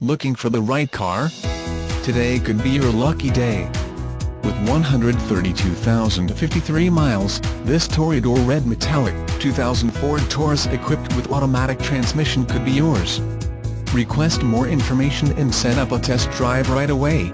Looking for the right car? Today could be your lucky day. With 132,053 miles, this Toreador Red Metallic 2000 Ford Taurus equipped with automatic transmission could be yours. Request more information and set up a test drive right away.